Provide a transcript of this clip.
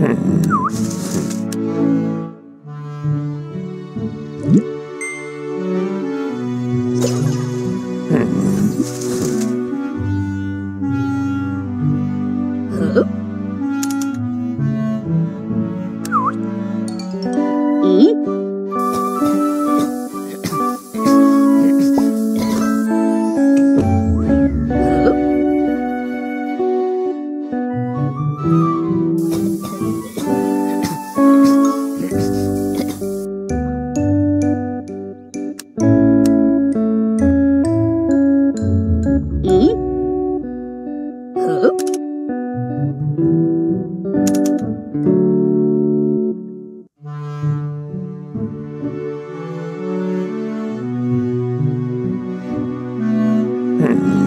うん。Hmm.